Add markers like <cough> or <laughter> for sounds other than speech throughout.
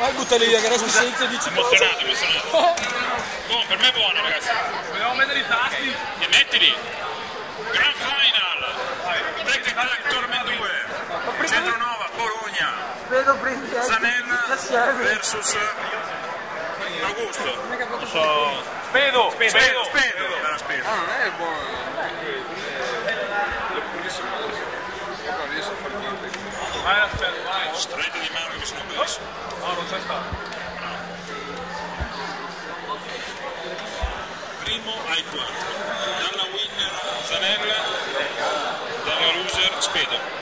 Ma buttali via che resti senza e dici Emozionato, emozionato. <laughs> Buono, per me è buono ragazzi. Vogliamo mettere i tasti? E mettili. Grand Final. Break the Track Tournament 2. Centro Nova, Bologna. Vedo assieme. versus Augusto. Spedo, spedo, Spedo, Spedo. Era Spedo. Ah, non è buono. È purissimo. Non riesco a far niente. Vai, di mano che mi sono perso. No, non c'è stato. Primo ai 4. Dalla winner Zanella, dalla loser Spedo.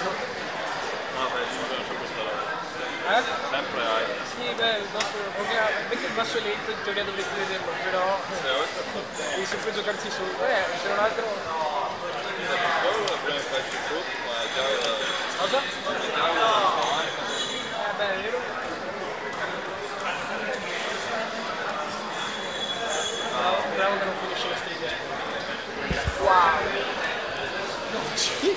Cazzo. No, beh, sempre c'è questa roba. Eh? Sempre hai. Sì, beh, il basso, perché il basso è lento in teoria dovresti vederlo, però devi sempre giocarci su. Eh, c'è un altro. Cosa? Eh beh, è vero. Bravo, bravo che non finisce la. Wow! Non ci.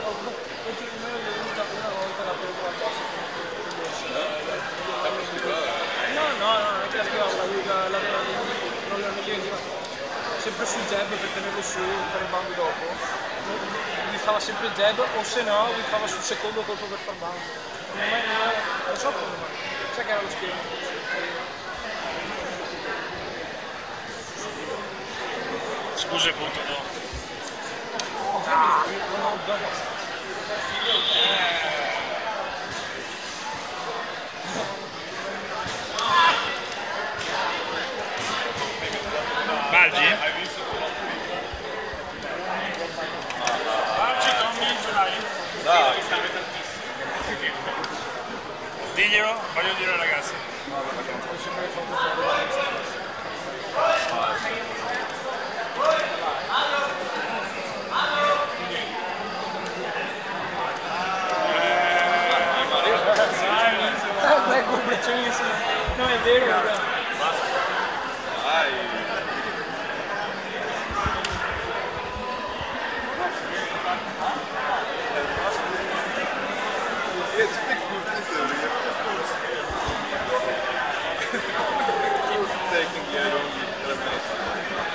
sempre sul jab per tenerlo su per il bound dopo. Gli fava sempre il jab o se no gli fava sul secondo colpo per far bound. Non, mai- non, so come mai. Sai che era lo schema. Scusa punto no. Balgi? Baldi. <laughs> taking your own determination.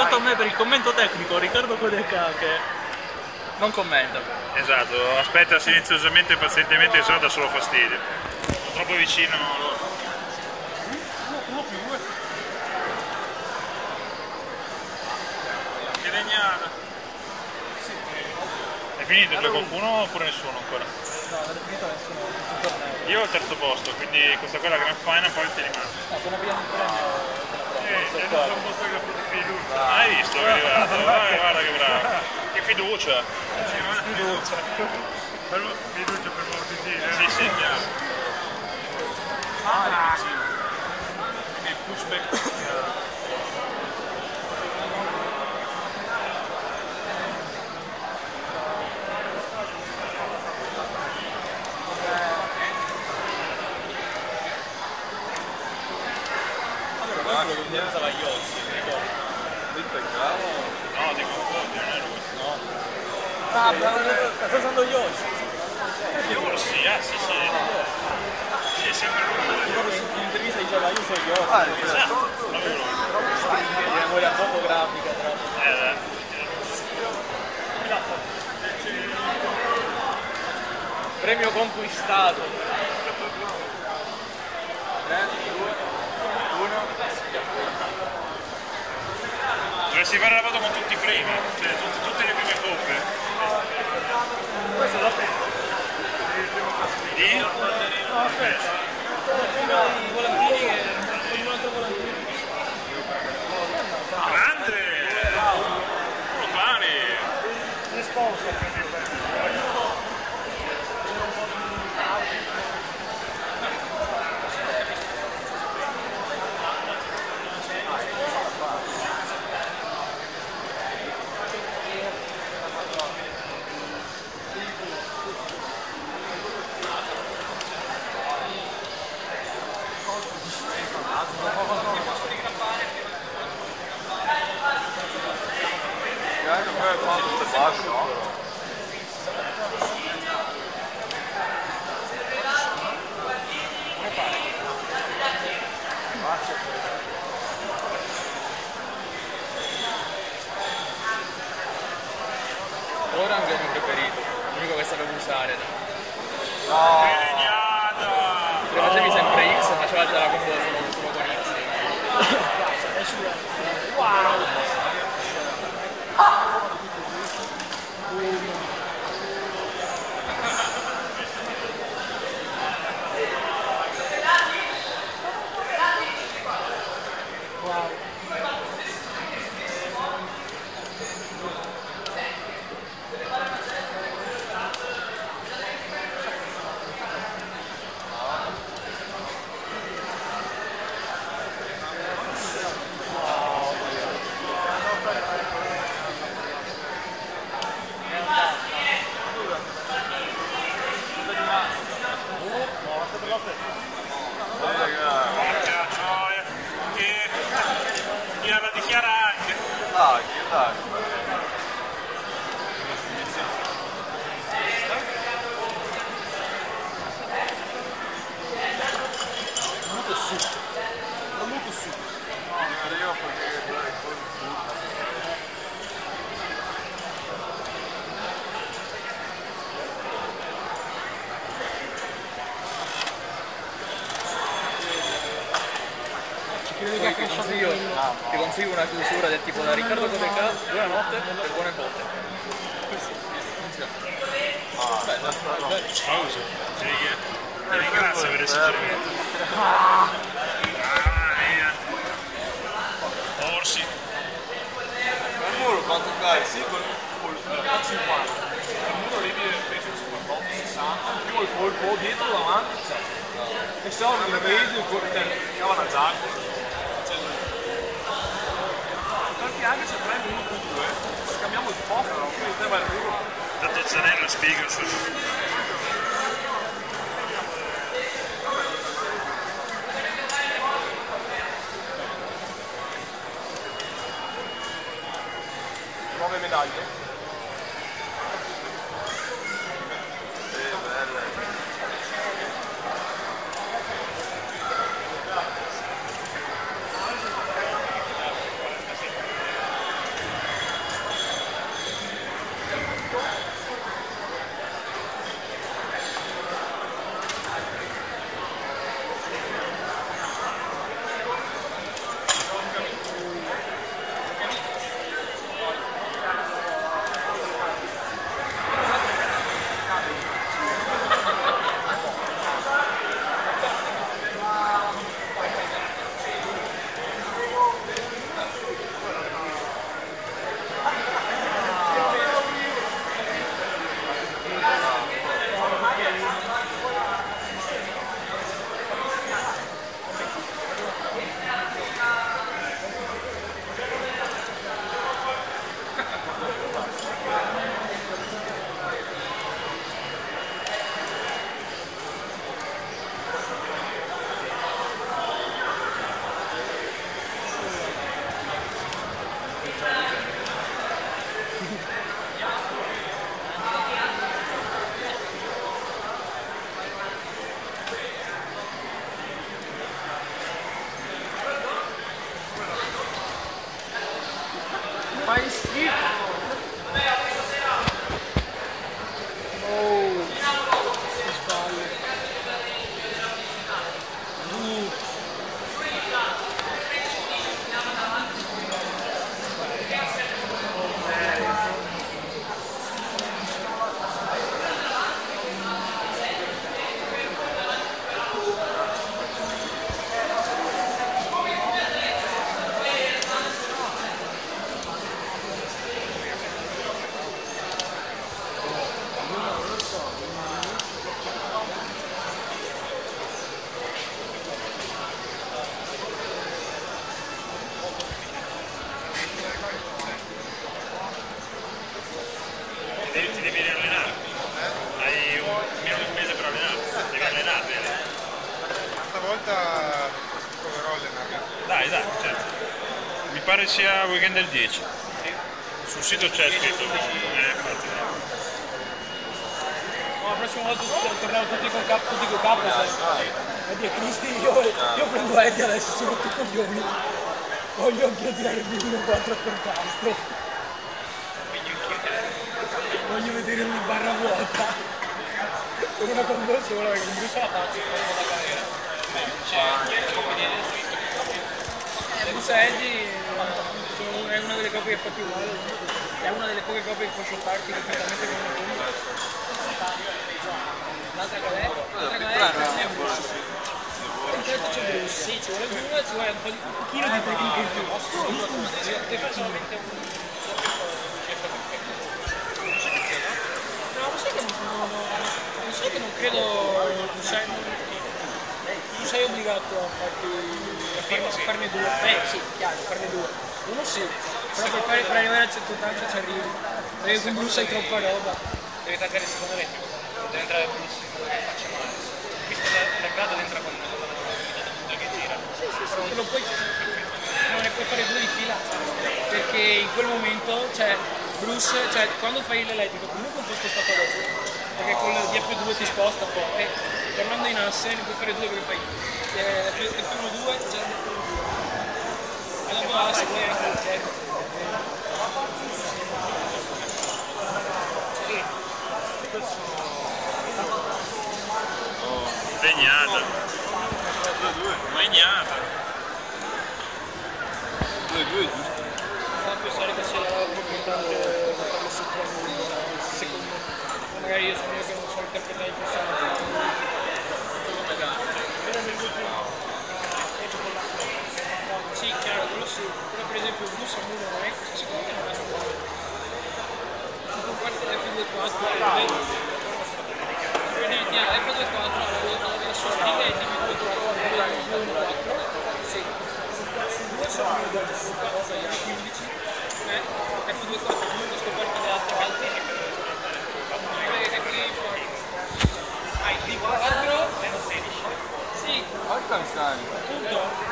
Accanto a me per il commento tecnico Riccardo Codeca che non commenta. Esatto, aspetta silenziosamente e pazientemente che sennò dà solo fastidio. Sono troppo vicino a loro. Che legnata! È finito per qualcuno oppure nessuno ancora? No, non è finito nessuno. Io ho il terzo posto, quindi questa qua è la grand final, poi ti rimane. No, appena pigliamo il premio. Eh, un po' che fiducia. Hai visto che è arrivato? Guarda, guarda che bravo. Che fiducia. Fiducia. Fiducia per molti dire. Sì, sì, chiaro. Il pushback. Il peccato. No, ti confondi, non è lui. Ah, sta usando Yoshi. Io sì, ah, sì, sì. Sì, sembra lui. In intervista diceva io sono Yoshi. Ah, certo. Proprio lui. Memoria fotografica tra l'altro. Eh, eh. Premio conquistato. Dovresti fare la foto con tutti i primi, cioè tutte, tutte le prime coppe. Questa è la prima. Di? I volantini che... un altro volantino. Grande! Urlani! Anche poi quando tutte basse, no? Orang è il mio preferito. L'unico che sapevo usare. Che legnata! Se facevi sempre X, faceva già la combo solo, con X. Porca gioia! Che gliela dichiara anche. Dai, dai. Arriva perché Poi ti consiglio, ti consiglio una chiusura del tipo da Riccardo Codeca, buonanotte per buone botte. Pausa. Ti ring- ti ringrazio per il suggerimento. Ah. Orsi. il muro quanto cai? Sì, col col 50. Il muro lì viene penso 58, 60, più il colpo dietro davanti, cioè. E so che lo vedi, il colpo cava una giacca. Tanti anni se prendi uno più due, scambiamo il posto, quindi te vai al muro. Tanto Zanella spiega su. Nuove medaglie. 10. Sul sito c'è scritto. Eh, infatti. No, la prossima volta torniamo tutti con capo, tutti con capo. Eddie e Cristi, io, io prendo Eddie adesso, sono tutti coglioni. Voglio anch'io tirare il 1-4 per castro. Voglio vedere una barra vuota. Con una condossa, guarda che brucio la galera. Eh, Bussa Eddie sono- è una delle coppie che fa più male. È una delle poche coppie che può shottarti completamente con una bomba. L'altra galera, l'altra galera è. Intanto c'è Bruce, sì, ci vuole due, ci vuole un, po' di, un pochino di tecnica in più. Sì, personalmente No, ma sai che non, non, non sai che non credo tu sei, tu sei obbligato a, farti, a, farne, a farne due. Eh sì, chiaro, farne due. Uno sì, però per, fare, per arrivare al 180 ci arrivi. Perché con Bruce hai troppa roba. Devi tagliare il secondo rettico. Deve entrare Bruce. Faccia male. Visto la grado entra con che gira. Sì, sì, sì, non, puoi, non ne puoi fare due di fila perché in quel momento, cioè, Bruce, cioè, quando fai l'elettrico comunque un po' spostato a destra perché con il DF2 ti sposta un po' e tornando in asse ne puoi fare due perché fai eh, F1-2 già F1-2 e dopo asse poi anche il check Legnata. Legnata. 2-2 giusto? fa pensare che sia importante metterlo sul piano secondo me magari io sono io che non so interpretare i personaggi Sì, chiaro, quello sì. Però per esempio il bus a non è, secondo me non è stato. Tipo parte dell'F24, quindi F24 la sua stile è dividuato da 2 sì. Su 2 sono su 4 sono 15, eh, F24 comunque scoperto le altre alte. Hai D4 meno 16. Sì, Porca miseria. appunto,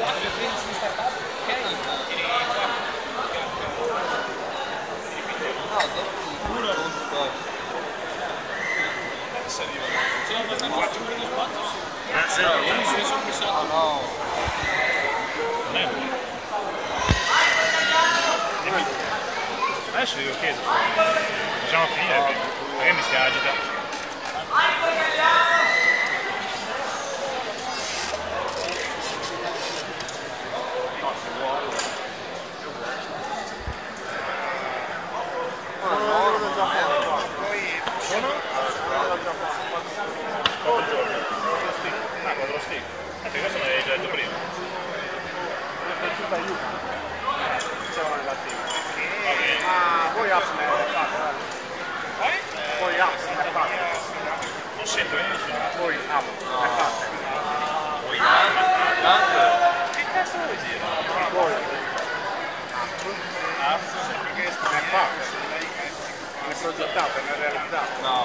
ma è di 4 e 13 di startup, ok? No, dopo uno contro quattro. C'è abbastanza più di spazio, sì. Ah, sì. Io mi sono sempre pensato. No, no. Non è buono. Adesso io chiedo. Facciamo finire prima. Perché mi agitando? Quattro giorni. Ah, quattro stick. Ah, perché questo me l'avevi già detto prima. Va bene. Ah, voi apps ne avete fatte, Voi apps ne avete fatte. Non sento nessuno. Voi app ne fate. Che cazzo vuoi dire? Voi. Ne fate. Ne progettate, ne realizzate. No.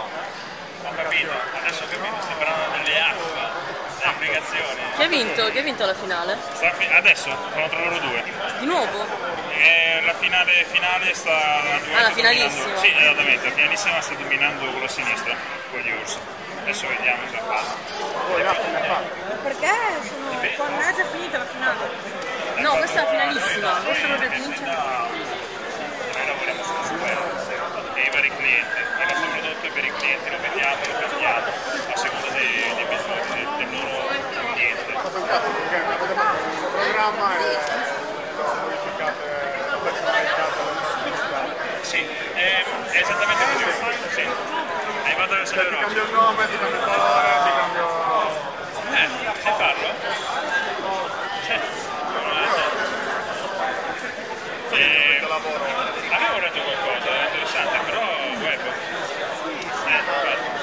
Ho capito, adesso ho capito, stai parlando delle app, delle applicazioni. Chi ha vinto? Chi ha vinto la finale? Sta fi- adesso sono tra loro due. Di nuovo? E la finale finale sta la Ah, la finalissima. Sì, esattamente, la finalissima sta dominando quello a sinistra, con gli Urs. Adesso vediamo se fa. Perché sono... Quando è già finita la finale? No, questa è la finalissima, questa è vince. niente, lo vediamo, lo cambiamo a seconda dei, dei bisogni del, del loro ambiente. fatto un cazzo perché avete fatto un programma e l'ho modificate la personalità Sì, è, è esattamente così. Sì. Hai fatto verso ti l'Europa. cambio il nome, ti cambio il colore, ti cambio... Eh, sai farlo? Cioè, eh, lavoro. avevo letto qualcosa eh, interessante, però web. Eh, infatti.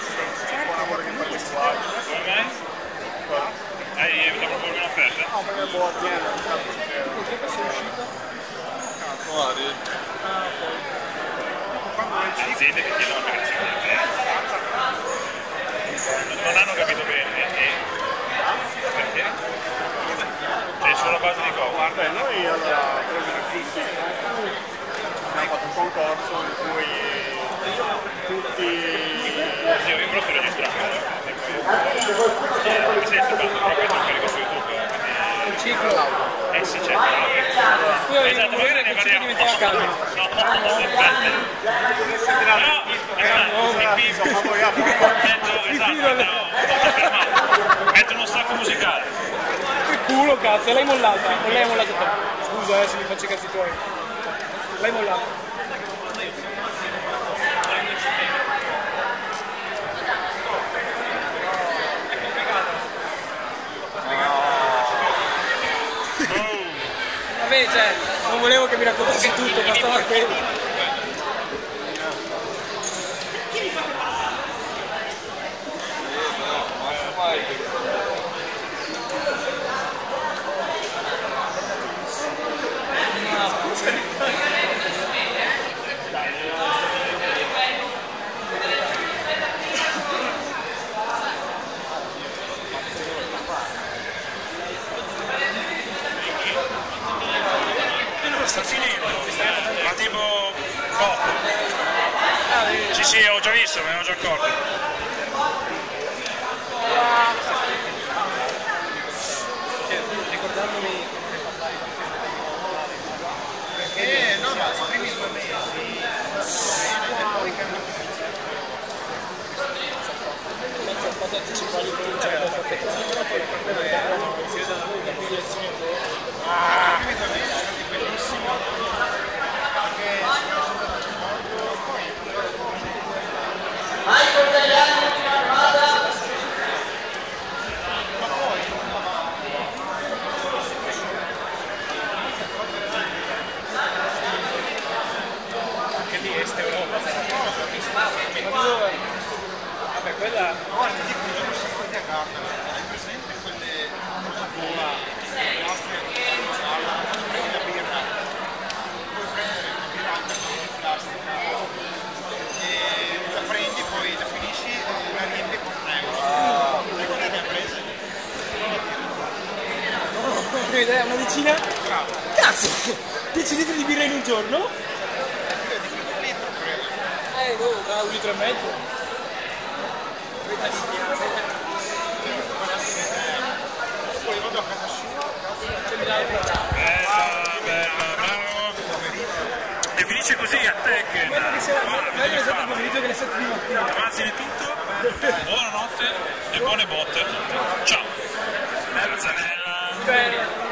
Buon lavoro che fai linguaggio. Come mai? Hai avuto proprio perché boh, un cazzo c'era. Che sei uscita? Guardi, Ah, ok. Aziende che chiedono operazioni a te. Non hanno capito bene. eh? Perché? Cioè, sulla base di cosa? Guarda, noi allora, che abbiamo fatto un concorso in cui tutti... Sì, io però sto registrando. Mi stai filmando proprio carico su YouTube. Il ciclo. Eh sì, certo. Qui avevi Esatto, magari ne parliamo. diventava calmo. No. No, esatto, mi Insomma, poi apro un metto, esatto, uno stacco musicale. Che culo, cazzo, l'hai mollata. O lei ha mollato te? Scusa, eh, se mi faccio i cazzi tuoi. L'hai mollata. Vabbè, cioè, non volevo che mi raccontassi tutto, bastava quello. Sta finendo, ma tipo poco. Sì, sì, ho già visto, me ne ero già accorto. Ricordandomi Eh, no, ma i primi due mesi poi cambia Penso al fatto anticipare il primo, cioè, l'ho fatto però poi la parte della si vede da voi, da qui lezioni e tutto. i primi due mesi sono stati bellissimi perché si è stato poi ma poi Anche di Est Europa. Ma dove? Vabbè, quella... no, ti dico un giorno siamo andati a Gardner hai presente quelle cola le nostre alla prendi la birra puoi prendere una birra anche in plastica e la prendi poi la finisci e la riempi con un euro sai quelle che hai prese? Ho idea, una decina? Cazzo! 10 litri di birra in un giorno? Eh, da un litro e mezzo. poi vado a casa. E finisce così a te che delle 7 di tutto, buonanotte e buone botte. Ciao. Bella